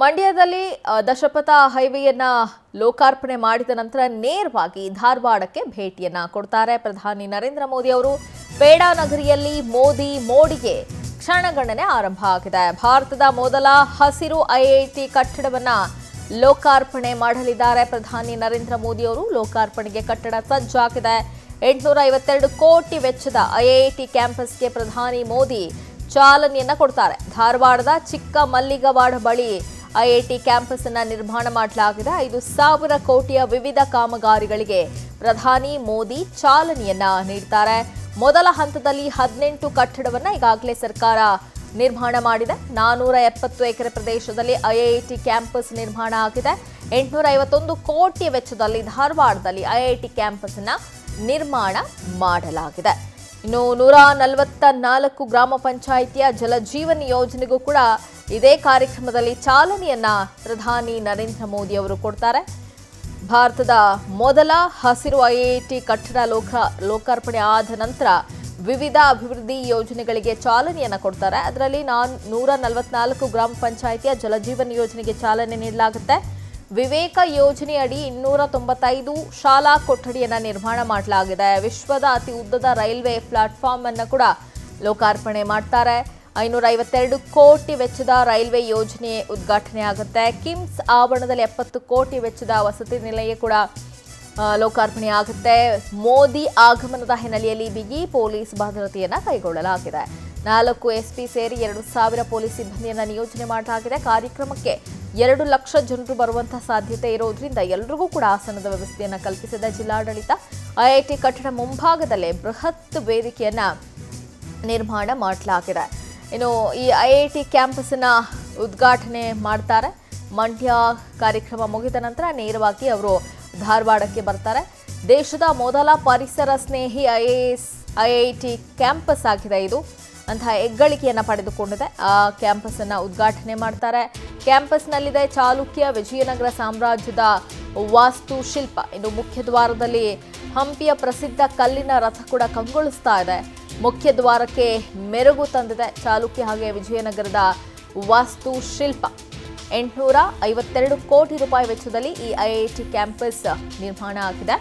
ಮಂಡ್ಯದಲ್ಲಿ ದಶಪಥ ಹೈವೇಯನ್ನ ಲೋಕಾರ್ಪಣೆ ಮಾಡಿದ ನಂತರ ನೇರವಾಗಿ ಧಾರವಾಡಕ್ಕೆ ಭೇಟಿಯನ್ನ ಕೊಡ್ತಾರೆ ಪ್ರಧಾನಿ ನರೇಂದ್ರ ಮೋದಿ ಅವರು. ಪೇಡಾ ನಗರಿಯಲ್ಲಿ ಮೋದಿ ಮೋಡಿಗೆ ಕ್ಷಣಗಣನೆ ಆರಂಭ ಆಗಿದೆ. ಭಾರತದ ಮೊದಲ ಹಸಿರು ಐಐಟಿ ಕಟ್ಟಡವನ್ನ ಲೋಕಾರ್ಪಣೆ ಮಾಡಲಿದ್ದಾರೆ ಪ್ರಧಾನಿ ನರೇಂದ್ರ ಮೋದಿ ಅವರು. ಲೋಕಾರ್ಪಣೆಗೆ ಕಟ್ಟಡ ಸಜ್ಜಾಗಿದೆ ಎಂಟುನೂರ ಐವತ್ತೆರಡು ಕೋಟಿ ವೆಚ್ಚದ ಐಐಟಿ ಕ್ಯಾಂಪಸ್ಗೆ ಪ್ರಧಾನಿ ಮೋದಿ ಚಾಲನೆಯನ್ನ ಕೊಡ್ತಾರೆ. ಧಾರವಾಡದ ಚಿಕ್ಕ ಮಲ್ಲಿಗವಾಡ ಬಳಿ ಐಐಟಿ ಕ್ಯಾಂಪಸ್ ಅನ್ನು ನಿರ್ಮಾಣ ಮಾಡಲಾಗಿದೆ. ಐದು ಸಾವಿರ ಕೋಟಿಯ ವಿವಿಧ ಕಾಮಗಾರಿಗಳಿಗೆ ಪ್ರಧಾನಿ ಮೋದಿ ಚಾಲನೆಯನ್ನ ನೀಡ್ತಾರೆ. ಮೊದಲ ಹಂತದಲ್ಲಿ ಹದಿನೆಂಟು ಕಟ್ಟಡವನ್ನ ಈಗಾಗಲೇ ಸರ್ಕಾರ ನಿರ್ಮಾಣ ಮಾಡಿದೆ. ನಾನೂರ ಎಪ್ಪತ್ತು ಎಕರೆ ಪ್ರದೇಶದಲ್ಲಿ ಐಐಟಿ ಕ್ಯಾಂಪಸ್ ನಿರ್ಮಾಣ ಆಗಿದೆ. ಎಂಟುನೂರ ಐವತ್ತೊಂದು ಕೋಟಿ ವೆಚ್ಚದಲ್ಲಿ ಧಾರವಾಡದಲ್ಲಿ ಐಐಟಿ ಕ್ಯಾಂಪಸ್ ಅನ್ನ ನಿರ್ಮಾಣ ಮಾಡಲಾಗಿದೆ. ಇನ್ನು ನೂರ ನಲವತ್ತ ನಾಲ್ಕು ಗ್ರಾಮ ಪಂಚಾಯಿತಿಯ ಜಲಜೀವನ ಯೋಜನೆಗೂ ಕೂಡ ಇದೇ ಕಾರ್ಯಕ್ರಮದಲ್ಲಿ ಚಾಲನೆಯನ್ನ ಪ್ರಧಾನಿ ನರೇಂದ್ರ ಮೋದಿ ಅವರು ಕೊಡ್ತಾರೆ. ಭಾರತದ ಮೊದಲ ಹಸಿರು ಐಐಟಿ ಕಟ್ಟಡ ಲೋಕ, ಲೋಕಾರ್ಪಣೆ ಆದ ನಂತರ ವಿವಿಧ ಅಭಿವೃದ್ಧಿ ಯೋಜನೆಗಳಿಗೆ ಚಾಲನೆಯನ್ನು ಕೊಡ್ತಾರೆ. ಅದರಲ್ಲಿ ನಾನ್ ನೂರ ನಲವತ್ನಾಲ್ಕು ಗ್ರಾಮ ಪಂಚಾಯಿತಿಯ ಜಲಜೀವನ್ ಯೋಜನೆಗೆ ಚಾಲನೆ ನೀಡಲಾಗುತ್ತೆ. ವಿವೇಕ ಯೋಜನೆಯಡಿ ಇನ್ನೂರ ತೊಂಬತ್ತೈದು ಶಾಲಾ ಕೊಠಡಿಯನ್ನು ನಿರ್ಮಾಣ ಮಾಡಲಾಗಿದೆ. ವಿಶ್ವದ ಅತಿ ಉದ್ದದ ರೈಲ್ವೆ ಪ್ಲಾಟ್ಫಾರ್ಮ್ ಅನ್ನು ಕೂಡ ಲೋಕಾರ್ಪಣೆ ಮಾಡ್ತಾರೆ. ಐನೂರ ಐವತ್ತೆರಡು ಕೋಟಿ ವೆಚ್ಚದ ರೈಲ್ವೆ ಯೋಜನೆ ಉದ್ಘಾಟನೆ ಆಗುತ್ತೆ. ಕಿಮ್ಸ್ ಆವರಣದಲ್ಲಿ ಎಪ್ಪತ್ತು ಕೋಟಿ ವೆಚ್ಚದ ವಸತಿ ನಿಲಯ ಕೂಡ ಲೋಕಾರ್ಪಣೆ ಆಗುತ್ತೆ. ಮೋದಿ ಆಗಮನದ ಹಿನ್ನೆಲೆಯಲ್ಲಿ ಬಿಗಿ ಪೊಲೀಸ್ ಭದ್ರತೆಯನ್ನು ಕೈಗೊಳ್ಳಲಾಗಿದೆ. ನಾಲ್ಕು ಎಸ್ಪಿ ಸೇರಿ ಎರಡು ಸಾವಿರ ಪೊಲೀಸ್ ಸಿಬ್ಬಂದಿಯನ್ನು ನಿಯೋಜನೆ ಮಾಡಲಾಗಿದೆ. ಕಾರ್ಯಕ್ರಮಕ್ಕೆ ಎರಡು ಲಕ್ಷ ಜನರು ಬರುವಂತಹ ಸಾಧ್ಯತೆ ಇರೋದ್ರಿಂದ ಎಲ್ಲರಿಗೂ ಕೂಡ ಆಸನದ ವ್ಯವಸ್ಥೆಯನ್ನು ಕಲ್ಪಿಸಿದ ಜಿಲ್ಲಾಡಳಿತ, ಐಐಟಿ ಕಟ್ಟಡ ಮುಂಭಾಗದಲ್ಲೇ ಬೃಹತ್ ವೇದಿಕೆಯನ್ನ ನಿರ್ಮಾಣ ಮಾಡಲಾಗಿದೆ. ಇನ್ನು ಈ ಐಐಟಿ ಕ್ಯಾಂಪಸ್ನ ಉದ್ಘಾಟನೆ ಮಾಡ್ತಾರೆ. ಮಂಡ್ಯ ಕಾರ್ಯಕ್ರಮ ಮುಗಿದ ನಂತರ ನೇರವಾಗಿ ಅವರು ಧಾರವಾಡಕ್ಕೆ ಬರ್ತಾರೆ. ದೇಶದ ಮೊದಲ ಪರಿಸರ ಸ್ನೇಹಿ ಐಎಎಸ್ ಐಐಟಿ ಕ್ಯಾಂಪಸ್ ಆಗಿದೆ ಇದು. ಅಂತಹ ಹೆಗ್ಗಳಿಕೆಯನ್ನು ಪಡೆದುಕೊಂಡಿದೆ. ಆ ಕ್ಯಾಂಪಸನ್ನು ಉದ್ಘಾಟನೆ ಮಾಡ್ತಾರೆ. ಕ್ಯಾಂಪಸ್ನಲ್ಲಿದೆ ಚಾಲುಕ್ಯ ವಿಜಯನಗರ ಸಾಮ್ರಾಜ್ಯದ ವಾಸ್ತುಶಿಲ್ಪ ಇನ್ನು ಮುಖ್ಯ ದ್ವಾರದಲ್ಲಿ ಹಂಪಿಯ ಪ್ರಸಿದ್ಧ ಕಲ್ಲಿನ ರಥ ಕೂಡ ಕಂಗೊಳಿಸ್ತಾ ಇದೆ. ಮುಖ್ಯ ದ್ವಾರಕ್ಕೆ ಮೆರುಗು ತಂದಿದೆ ಚಾಲುಕ್ಯ ಹಾಗೆ ವಿಜಯನಗರದ ವಾಸ್ತುಶಿಲ್ಪ ಎಂಟುನೂರ ಐವತ್ತೆರಡು ಕೋಟಿ ರೂಪಾಯಿ ವೆಚ್ಚದಲ್ಲಿ ಈ ಐಐಟಿ ಕ್ಯಾಂಪಸ್ ನಿರ್ಮಾಣ ಆಗಿದೆ.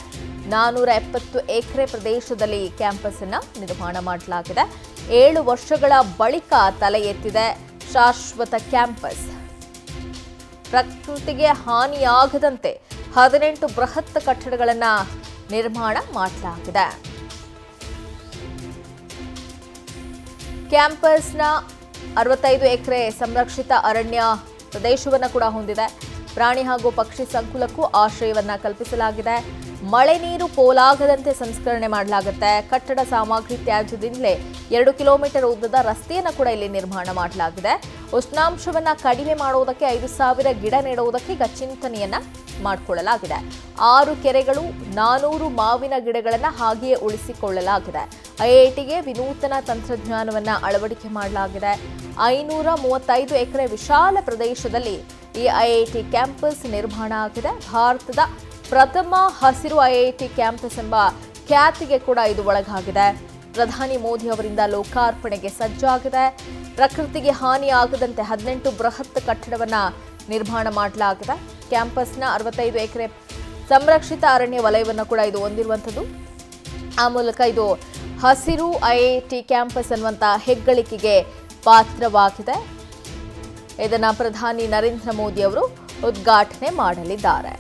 ನಾನೂರ ಎಪ್ಪತ್ತು ಎಕರೆ ಪ್ರದೇಶದಲ್ಲಿ ಕ್ಯಾಂಪಸ್ ಅನ್ನ ನಿರ್ಮಾಣ ಮಾಡಲಾಗಿದೆ. ಏಳು ವರ್ಷಗಳ ಬಳಿಕ ತಲೆ ಎತ್ತಿದೆ ಶಾಶ್ವತ ಕ್ಯಾಂಪಸ್. ಪ್ರಕೃತಿಗೆ ಹಾನಿಯಾಗದಂತೆ ಹದಿನೆಂಟು ಬೃಹತ್ ಕಟ್ಟಡಗಳನ್ನ ನಿರ್ಮಾಣ ಮಾಡಲಾಗಿದೆ. ಕ್ಯಾಂಪಸ್ನ ಅರವತ್ತೈದು ಎಕರೆ ಸಂರಕ್ಷಿತ ಅರಣ್ಯ ಪ್ರದೇಶವನ್ನು ಕೂಡ ಹೊಂದಿದೆ. ಪ್ರಾಣಿ ಹಾಗೂ ಪಕ್ಷಿ ಸಂಕುಲಕ್ಕೂ ಆಶ್ರಯವನ್ನು ಕಲ್ಪಿಸಲಾಗಿದೆ. ಮಳೆ ನೀರು ಪೋಲಾಗದಂತೆ ಸಂಸ್ಕರಣೆ ಮಾಡಲಾಗುತ್ತೆ. ಕಟ್ಟಡ ಸಾಮಗ್ರಿ ತ್ಯಾಜ್ಯದಿಂದಲೇ ಎರಡು ಕಿಲೋಮೀಟರ್ ಉದ್ದದ ರಸ್ತೆಯನ್ನು ಕೂಡ ಇಲ್ಲಿ ನಿರ್ಮಾಣ ಮಾಡಲಾಗಿದೆ. ಉಷ್ಣಾಂಶವನ್ನ ಕಡಿಮೆ ಮಾಡುವುದಕ್ಕೆ ಐದು ಸಾವಿರ ಗಿಡ ನೆಡುವುದಕ್ಕೆ ಈಗ ಚಿಂತನೆಯನ್ನು ಮಾಡಿಕೊಳ್ಳಲಾಗಿದೆ. ಆರು ಕೆರೆಗಳು, ನಾನೂರು ಮಾವಿನ ಗಿಡಗಳನ್ನು ಹಾಗೆಯೇ ಉಳಿಸಿಕೊಳ್ಳಲಾಗಿದೆ. ಐಐಟಿಗೆ ವಿನೂತನ ತಂತ್ರಜ್ಞಾನವನ್ನ ಅಳವಡಿಕೆ ಮಾಡಲಾಗಿದೆ. ಐನೂರ ಮೂವತ್ತೈದು ಎಕರೆ ವಿಶಾಲ ಪ್ರದೇಶದಲ್ಲಿ ಈ ಐಐಟಿ ಕ್ಯಾಂಪಸ್ ನಿರ್ಮಾಣ ಆಗಿದೆ. ಭಾರತದ ಪ್ರಥಮ ಹಸಿರು ಐಐಟಿ ಕ್ಯಾಂಪಸ್ ಎಂಬ ಖ್ಯಾತಿಗೆ ಕೂಡ ಇದು ಒಳಗಾಗಿದೆ. ಪ್ರಧಾನಿ ಮೋದಿ ಅವರಿಂದ ಲೋಕಾರ್ಪಣೆಗೆ ಸಜ್ಜಾಗಿದೆ. ಪ್ರಕೃತಿಗೆ ಹಾನಿಯಾಗದಂತೆ ಹದಿನೆಂಟು ಬೃಹತ್ ಕಟ್ಟಡವನ್ನು ನಿರ್ಮಾಣ ಮಾಡಲಾಗಿದೆ. ಕ್ಯಾಂಪಸ್ನ ಅರವತ್ತೈದು ಎಕರೆ ಸಂರಕ್ಷಿತ ಅರಣ್ಯ ವಲಯವನ್ನು ಕೂಡ ಇದು ಹೊಂದಿರುವಂಥದ್ದು. ಆ ಮೂಲಕ ಇದು ಹಸಿರು ಐಐಟಿ ಕ್ಯಾಂಪಸ್ ಅನ್ನುವಂಥ ಹೆಗ್ಗಳಿಕೆಗೆ ಪಾತ್ರವಾಗಿದೆ. ಇದನ್ನು ಪ್ರಧಾನಿ ನರೇಂದ್ರ ಮೋದಿ ಅವರು ಉದ್ಘಾಟನೆ ಮಾಡಲಿದ್ದಾರೆ.